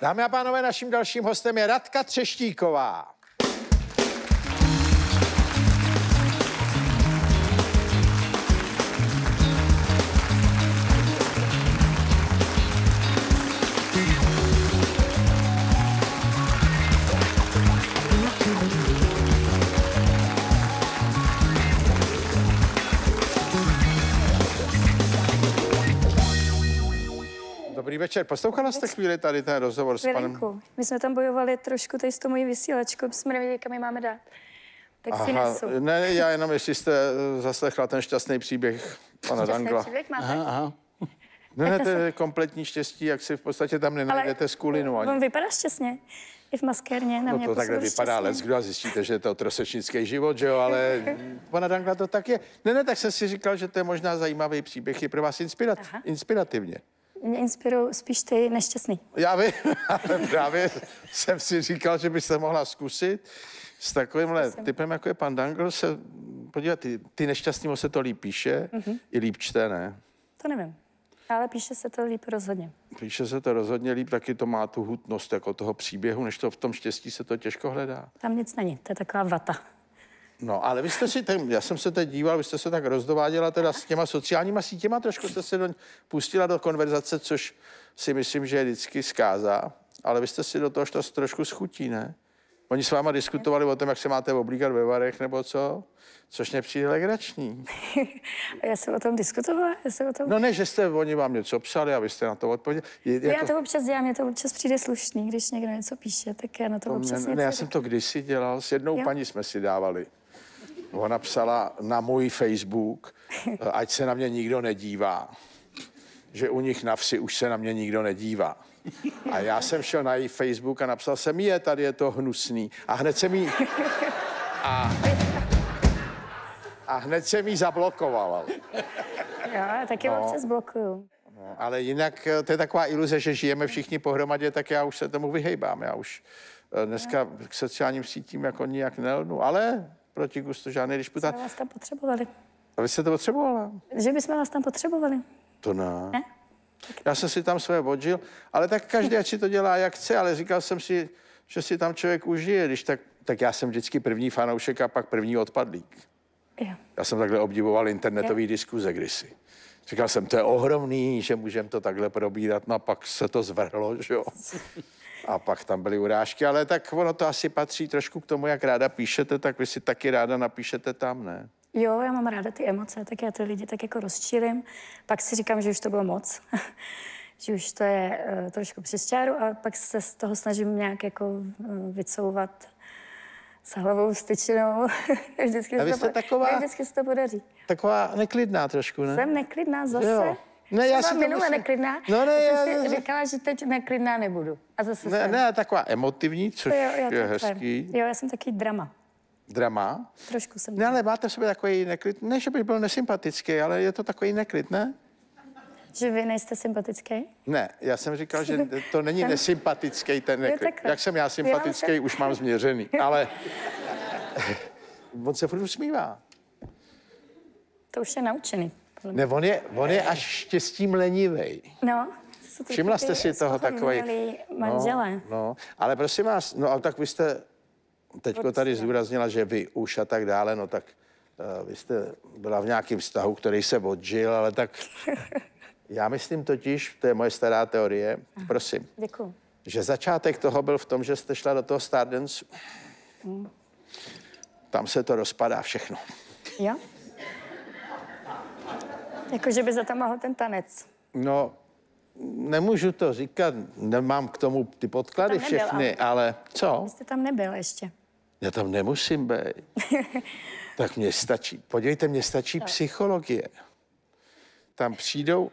Dámy a pánové, naším dalším hostem je Radka Třeštíková. Dobrý večer. Poslouchala jste chvíli tady ten rozhovor s panem... Chvilinku. My jsme tam bojovali trošku tady s tou mojí vysílačkou, jsme nevěděli, kam ji máme dát. Tak si nesu. ne, já jenom, jestli jste eh, zaslechla ten šťastný příběh pana Šťastný Dangla. příběh máte? Aha, aha. Ne, ne, to je kompletní štěstí, jak si v podstatě tam nenajdete skulinu on ani. vypadá šťastně. I v maskérně na No mě to takhle vypadá, let, kdo a zjistíte, že je to trosečnický život, že jo, ale pana Dangla to tak je. Ne, ne, tak jsem si říkal, že to je možná zajímavý příběh, je pro vás inspirat, Aha. inspirativně. Mě inspirují spíš ty nešťastný. Já vím, ale právě jsem si říkal, že byste mohla zkusit s takovýmhle typem, jako je pan Dangl, se podívat, ty, ty nešťastnému se to líp píše, mm-hmm. i líp čte, ne? To nevím. Ale píše se to líp rozhodně. Píše se to rozhodně líp, taky to má tu hutnost jako toho příběhu, než to v tom štěstí se to těžko hledá. Tam nic není, to je taková vata. No, ale vy jste si, ten, já jsem se teď díval, vy jste se tak rozdováděla teda s těma sociálníma sítěma, trošku jste se do, pustila do konverzace, což si myslím, že je vždycky zkáza, ale vy jste si do toho šla trošku schutí, ne? Oni s váma diskutovali o tom, jak se máte oblíkat ve varech nebo co, což mě přijde legrační. Já jsem o tom diskutovala, já jsem o tom... No ne, že jste, oni vám něco psali a vy jste na to odpověděli. Je- Já to občas dělám, mě to občas přijde slušný, když někdo něco píše, tak já na to, To občas mě, něco ne, já jsem to kdysi dělal, s jednou Jo. paní jsme si dávali. Ona psala na můj Facebook, ať se na mě nikdo nedívá. Že u nich na vsi už se na mě nikdo nedívá. A já jsem šel na její Facebook a napsal jsem, je, tady je to hnusný. A hned jsem jí... A, a hned jsem jí zablokoval. Jo, já taky No. občas blokuju. No, ale jinak eh, to je taková iluze, že žijeme všichni pohromadě, tak já už se tomu vyhejbám. Já už eh, dneska k sociálním sítím jako nijak nelnu, ale proti gustu žádný, když Jsme vás tam potřebovali. A vy jste to potřebovala? Že bychom vás tam potřebovali. To ne. Ne? Já jsem si tam své odžil, ale tak každý, ať si to dělá, jak chce, ale říkal jsem si, že si tam člověk užije, když tak, tak já jsem vždycky první fanoušek a pak první odpadlík. Jo. Já jsem takhle obdivoval internetové diskuze kdysi. Říkal jsem, to je ohromný, že můžeme to takhle probírat, no a pak se to zvrhlo, že jo. A pak tam byly urážky, ale tak ono to asi patří trošku k tomu, jak ráda píšete, tak vy si taky ráda napíšete tam, ne? Jo, já mám ráda ty emoce, tak já ty lidi tak jako rozčílim. Pak si říkám, že už to bylo moc, že už to je uh, trošku přes čáru a pak se z toho snažím nějak jako uh, vycouvat s hlavou styčinou. vždycky, A vy se to, jste po- taková- vždycky se to podaří. Taková neklidná trošku, ne? Jsem neklidná zase. Jo. Ne, já Jsem si to minule neklidná. No ne, já- jsem si já- říkala, že teď neklidná nebudu. A zase Ne, jsem. ne, taková emotivní, což jo, jo, je hezký. Jo, já jsem taky drama. Drama. Trošku jsem. Ne, ale máte v sobě takový neklid, ne, že by byl nesympatický, ale je to takový neklid, ne? Že vy nejste sympatický? Ne, já jsem říkal, že to není nesympatický ten neklid. takhle. Jak jsem já sympatický, Já už mám změřený, ale on se furt usmívá. To už je naučený. Ne, on je, on je až štěstím lenivej. No. Všimla jste si toho takový? milí manželé. No, no, ale prosím vás, no ale tak vy jste teďko tady zdůraznila, že vy už a tak dále, no tak uh, vy jste byla v nějakém vztahu, který se odžil, ale tak já myslím totiž, to je moje stará teorie, prosím, Děkuju. že začátek toho byl v tom, že jste šla do toho Stardance. Tam se to rozpadá všechno. Jo? Jako, že by za to mohl ten tanec. No, nemůžu to říkat, nemám k tomu ty podklady nebyl, všechny, ale co? Vy jste tam nebyl ještě. Já tam nemusím být. tak mně stačí, podívejte, mně stačí psychologie. Tam přijdou,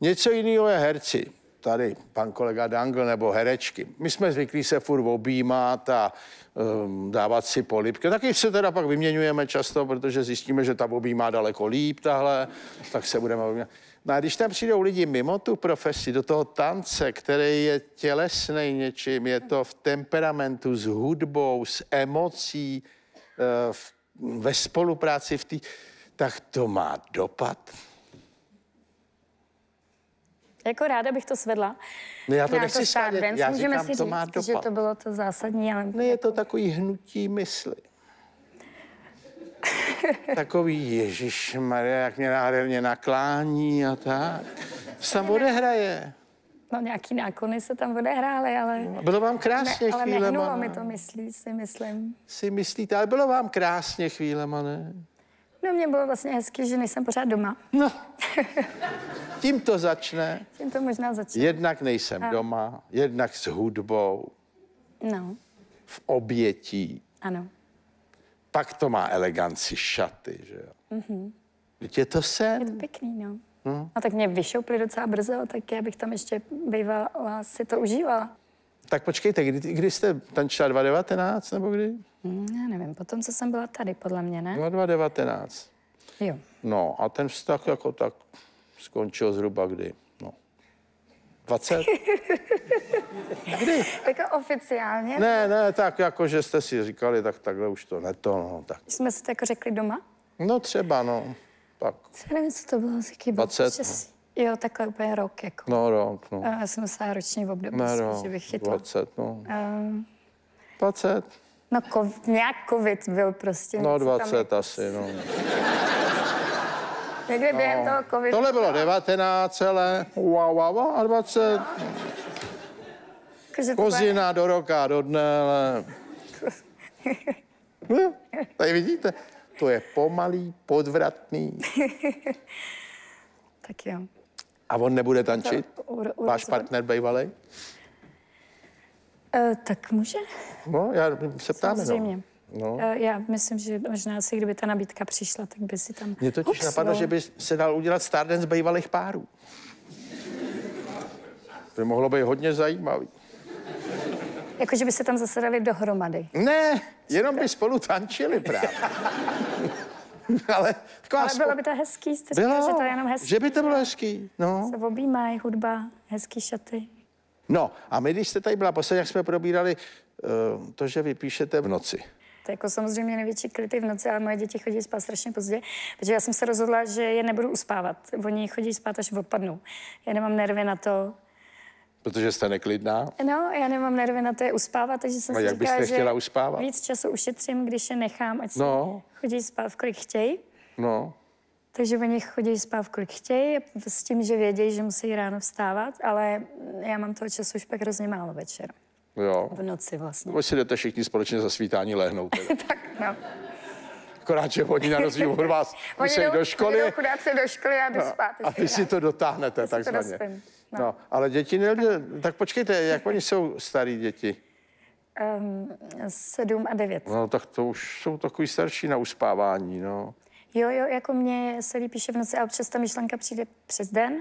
něco jiného je herci. Tady pan kolega Dangl nebo herečky. My jsme zvyklí se furt objímat a um, dávat si polipky. Taky se teda pak vyměňujeme často, protože zjistíme, že ta objímá daleko líp tahle, tak se budeme objímat. No a když tam přijdou lidi mimo tu profesi, do toho tance, který je tělesný něčím, je to v temperamentu, s hudbou, s emocí, eh, v, ve spolupráci, v tý, tak to má dopad. Jako ráda bych to svedla. No já to Na nechci Stardance. svádět, já Můžeme říkám, si to má říct, že to bylo to zásadní, ale Ne, je to takový hnutí mysli. Takový Ježíš Maria, jak mě nádherně naklání a tak. Co tam odehraje? no, nějaký nákony se tam odehrály, ale, Bylo vám ne, krásně ale chvílema, nehnulo ne? mi to myslí, si myslím. Si myslíte, ale bylo vám krásně chvílema, ne? No mě bylo vlastně hezky, že nejsem pořád doma. No, tím to začne. Tím to možná začne. Jednak nejsem doma, jednak s hudbou, No, v obětí. ano. Pak to má eleganci šaty, že jo? Mm-hmm. Je to Je to sen. pěkný, no. A tak mě vyšoupli docela brzo, tak já bych tam ještě bývala si to užívala. Tak počkejte, kdy, kdy jste tančila 2019 nebo kdy? Hmm, já nevím, potom, co jsem byla tady, podle mě, ne? No 2019. Jo. No a ten vztah jako tak skončil zhruba kdy? No. 20? Kdy? Jako oficiálně Ne, ne, tak jako, že jste si říkali, tak takhle už to ne to, no, tak. jsme si to jako řekli doma. No třeba, no, tak, Já nevím, co to bylo, jaký byl 20, čas. Jo, takhle úplně rok, jako. no rok, no. A Já jsem musela roční období, Ne, no, no, že bych chytla. 20, no. Um, 20, no, kov, nějak covid byl prostě. no něco tam 20 asi, no. Někde během toho covidu. Tohle bylo 19 celé, wow, wow, wow, a 20, Jakože to bylo- kozina do roka, do dne, ale... No, Tady vidíte, to je pomalý, podvratný. Tak jo. A on nebude tančit? Váš partner bývalý? Uh, tak může, No, já se ptám samozřejmě. jenom. No. Uh, já myslím, že možná asi, kdyby ta nabídka přišla, tak by si tam... Mně totiž Ups, napadlo, no. že by se dal udělat Stardance bývalých párů. To by mohlo být hodně zajímavý. Jako, že by se tam zase dali dohromady. Ne, jenom by spolu tančili právě. Ale taková Ale bylo by to hezký, jste říkal, že to je jenom hezký. že by to bylo hezký, no. Se objímají, hudba, hezký šaty. No, a my, když jste tady byla posledně, jak jsme probírali uh, to, že vy píšete v noci. To je jako samozřejmě největší klity v noci, ale moje děti chodí spát strašně pozdě, protože já jsem se rozhodla, že je nebudu uspávat. Oni chodí spát, až odpadnou. Já nemám nervy na to. Protože jste neklidná. No, já nemám nervy na to je uspávat, takže jsem A si jak říkala, byste že chtěla uspávat? víc času ušetřím, když je nechám, ať si No. chodí spát v kolik chtějí. No, Takže oni chodí spát v kolik chtějí, s tím, že vědějí, že musí ráno vstávat, ale já mám toho času už pak hrozně málo večer. jo. V noci vlastně. Vy si jdete všichni společně za svítání lehnout. Tak, no. Akorát, že oni na rozdíl od vás musí do školy. Oni do školy a jdu No, spát. a vy si to dotáhnete, si takzvaně. No. no. ale děti nejde, tak počkejte, jak oni jsou starý děti? Um, sedm a devět. No, tak to už jsou takový starší na uspávání, no. Jo, jo, jako mě se líp píše v noci, ale občas ta myšlenka přijde přes den.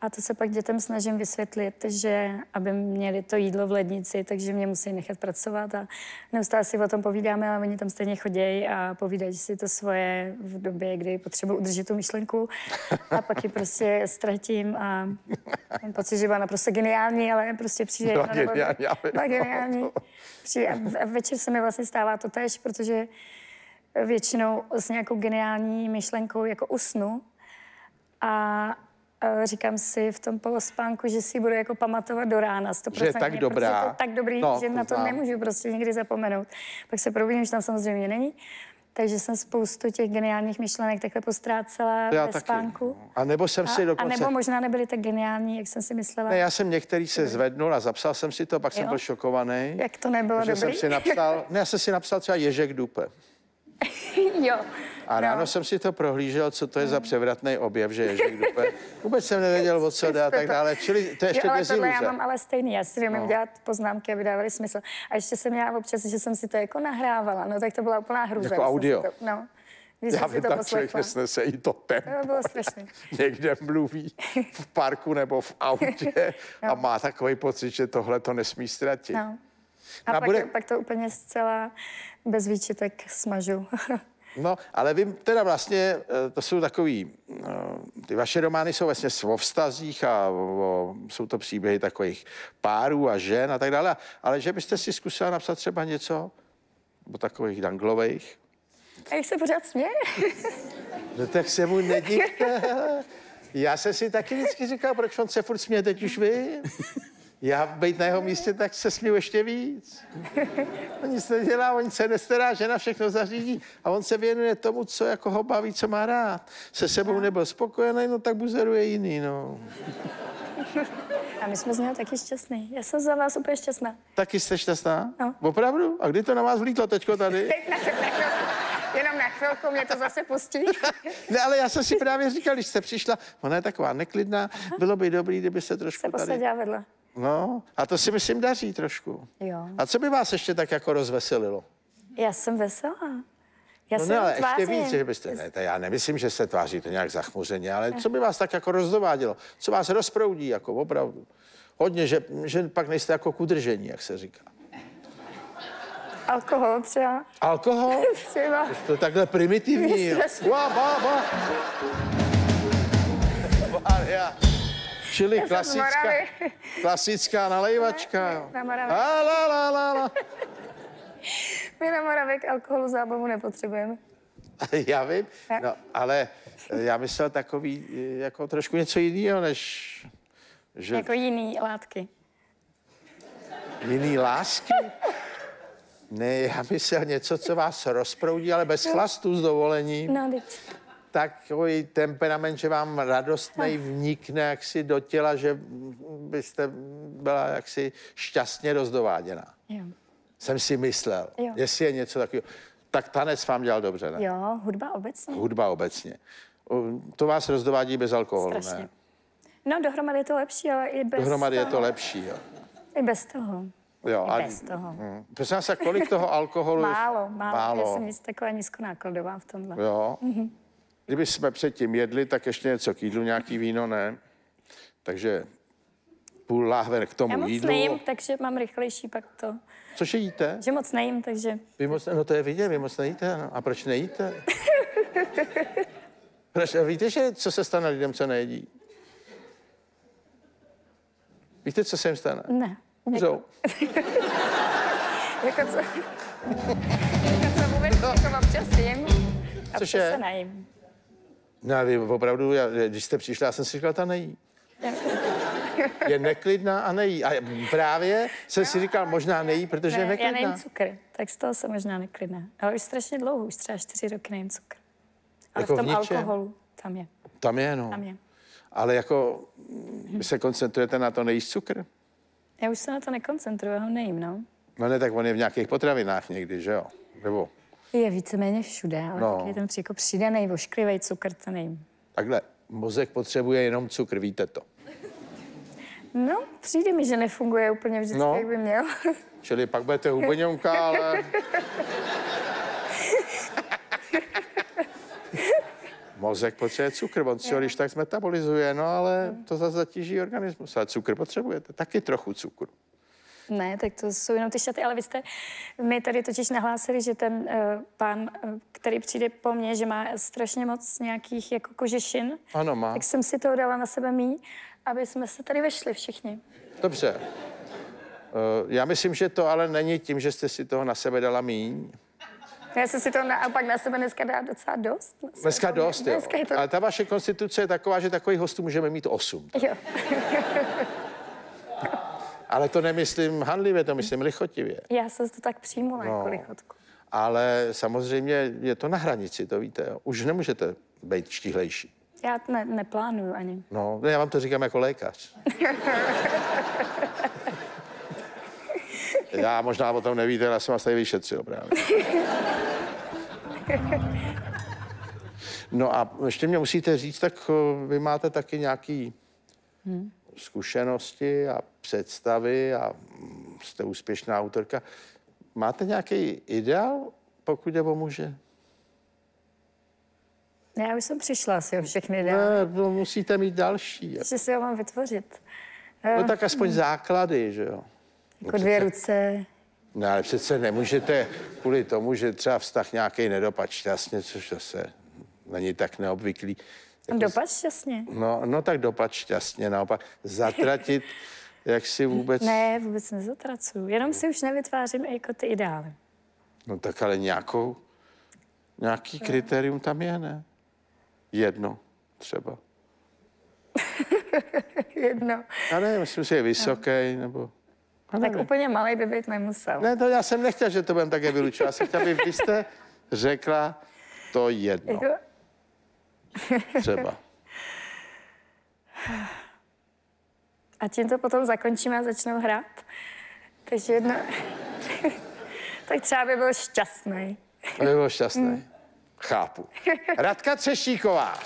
A to se pak dětem snažím vysvětlit, že aby měli to jídlo v lednici, takže mě musí nechat pracovat a neustále si o tom povídáme, ale oni tam stejně chodí a povídají si to svoje v době, kdy potřebuji udržet tu myšlenku. A pak ji prostě ztratím a mám pocit, že byla naprosto geniální, ale prostě přijde Byla geniální, Byla geniální. Přijde, a večer se mi vlastně stává to tež, protože většinou s nějakou geniální myšlenkou jako usnu a říkám si v tom polospánku, že si budu jako pamatovat do rána, 100%, Že je tak dobrá. to je tak dobrý, No, že to na to znám. nemůžu prostě nikdy zapomenout. Pak se probudím, že tam samozřejmě není. Takže jsem spoustu těch geniálních myšlenek takhle postrácela Já ve taky. spánku. A nebo jsem si A, a dokonce... nebo možná nebyly tak geniální, jak jsem si myslela. Ne, já jsem některý se zvednul a zapsal jsem si to, pak jsem Jo? byl šokovaný. Jak to nebylo že jsem dobrý? si napsal, ne, já jsem si napsal třeba Ježek Dupe. jo. A ráno No. jsem si to prohlížel, co to je za převratný objev, že Dupe. Vůbec jsem nevěděl, o co jde a tak dále. Čili to je ještě jo, ale tohle já mám ale stejný. Já si umím No. dělat poznámky, aby dávaly smysl. A ještě jsem měla občas, že jsem si to jako nahrávala. No tak to byla úplná hrůza. Jako audio? To, no. Když Já vím, to tak člověk nesnese i to tempo. To bylo strašné. Někde mluví v parku nebo v autě a No. má takový pocit, že tohle to nesmí ztratit. No. A, A pak, bude- pak to úplně zcela bez výčitek smažu. No, ale vy teda vlastně, eh, to jsou takový, eh, ty vaše romány jsou vlastně o vztazích a o, jsou to příběhy takových párů a žen a tak dále, ale že byste si zkusila napsat třeba něco o takových danglových, A jak se pořád směje? no tak se mu nedivte. Já jsem si taky vždycky říkal, proč on se furt směje, teď už vy. Já být na jeho místě, tak se směju ještě víc. On nic nedělá, on se nestará, žena všechno zařídí a on se věnuje tomu, co jako ho baví, co má rád. Se sebou nebyl spokojený, no tak buzeruje jiný, no. A my jsme z něho taky šťastný. Já jsem za vás úplně šťastná. Taky jste šťastná? No. Opravdu? A kdy to na vás vlítlo teďko tady? Teď na, jenom na chvilku mě to zase pustí. Ne, ale já jsem si právě říkal, když jste přišla, ona je taková neklidná, bylo by dobrý, kdyby se trošku Se tady... posadila vedle. No, a to si myslím daří trošku. Jo. A co by vás ještě tak jako rozveselilo? Já jsem veselá. Já No se ne, ale ještě tvářím. víc, že byste, ne, to já nemyslím, že se tváříte nějak zachmuřeně, ale co by vás tak jako rozdovádělo? Co vás rozproudí, jako opravdu? Hodně, že, že pak nejste jako k udržení, jak se říká. Alkohol třeba. Alkohol? třeba. To je takhle primitivní. ba, ba. Maria. Čili klasická, klasická nalejvačka. Na Moravě. A, la, la, la, la. My na Moravě k alkoholu zábavu nepotřebujeme. Já vím, Tak. no, ale já myslel takový, jako trošku něco jiného, než že Jako jiný látky. jiný lásky. Ne, já myslel něco, co vás rozproudí, ale bez chlastu s dovolením. No, teď. Takový temperament, že vám radostnej vnikne jaksi do těla, že byste byla jaksi šťastně rozdováděná. Jo. Jsem si myslel, Jo. jestli je něco takového. Tak tanec vám dělal dobře, ne? jo, hudba obecně. Hudba obecně. To vás rozdovádí bez alkoholu, Strašně. ne? No, dohromady je to lepší, ale i bez Dohromady je toho. to lepší, jo. I bez toho. jo I bez toho. Hm. Prosím vás, a kolik toho alkoholu? Málo, málo. málo. Já jsem nic taková nízkonákladová v tomhle. Jo. Mhm. Kdyby jsme předtím jedli, tak ještě něco k jídlu, nějaký víno, ne? Takže půl láhve k tomu Já moc jídlu. nejím, takže mám rychlejší pak to. Cože jíte? Že moc nejím, takže Vy moc, no to je vidět, vy moc nejíte. No. A proč nejíte? proč, a víte, že co se stane lidem, co nejedí? Víte, co se jim stane? ne. Umřou. Jako co? jako co vůbec jako občas jim. A Což je? se najím. No a vy opravdu, já, když jste přišla, já jsem si říkal, ta nejí. Je neklidná a nejí. A právě jsem si říkal, možná nejí, protože je Ne, já neklidná. nejím cukr, tak z toho jsem možná neklidná. Ale už strašně dlouho, už třeba čtyři roky nejím cukr. Ale Jako v tom v ničem? alkoholu, tam je, Tam je, no. tam je. Ale jako vy se koncentrujete na to, nejíš cukr? Já už se na to nekoncentruju, já ho nejím, no. No ne, tak on je v nějakých potravinách někdy, že jo? Nebo Je víceméně všude, ale No. no. takový ten jako přidaný, ošklivý cukr, to nejím. takhle, mozek potřebuje jenom cukr, víte to. No, přijde mi, že nefunguje úplně vždycky, No. no. jak by měl. Čili pak budete hubeňonka, ale... Mozek potřebuje cukr, on si ho když tak zmetabolizuje, no ale to zase zatíží organismus. Ale cukr potřebujete, taky trochu cukru. Ne, tak to jsou jenom ty šaty, ale vy jste mi tady totiž nahlásili, že ten uh, pán, uh, který přijde po mně, že má strašně moc nějakých jako kožešin, Ano, má. tak jsem si toho dala na sebe míň, aby jsme se tady vešli všichni. Dobře. Eh, Já myslím, že to ale není tím, že jste si toho na sebe dala míň. Já jsem si to naopak na sebe dneska dala docela dost. Dneska dost, jo. Dneska je to... Ale ta vaše konstituce je taková, že takových hostů můžeme mít osm. Jo. Ale to nemyslím handlivě, to myslím lichotivě. Já jsem to tak přijmula No. no. jako lichotku. Ale samozřejmě je to na hranici, to víte. Jo. Už nemůžete být štíhlejší. Já to ne, neplánuju ani. No, já vám to říkám jako lékař. Já možná o tom nevíte, ale já jsem vás tady vyšetřil právě. No a ještě mě musíte říct, tak o, vy máte taky nějaký zkušenosti a představy a mm, jste úspěšná autorka. Máte nějaký ideál, pokud jde o muže? Já už jsem přišla asi o všechny dál. Ne, no, musíte mít další. Že si ho mám vytvořit. No tak aspoň základy, že jo? Jako dvě ruce. No ale přece nemůžete kvůli tomu, že třeba vztah nějaký nedopad šťastně, což zase není tak neobvyklý. Jako, Dopad šťastně. no, no tak dopad šťastně, naopak zatratit, jak si vůbec... Ne, vůbec nezatracuju. Jenom si už nevytvářím jako ty ideály. No tak ale nějakou, nějaký kritérium tam je, ne? Jedno třeba. Jedno. Já nevím, myslím, že je vysoký, nebo... Já Tak nevím. úplně malý by být nemusel. Ne, to já jsem nechtěl, že to budeme také vylučovat. Já jsem chtěl, aby vy jste řekla to jedno, Jako, třeba. a tím to potom zakončíme a začnou hrát. Takže jedno... tak třeba by byl šťastný. To by bylo šťastný. Chápu. Radka Třešíková.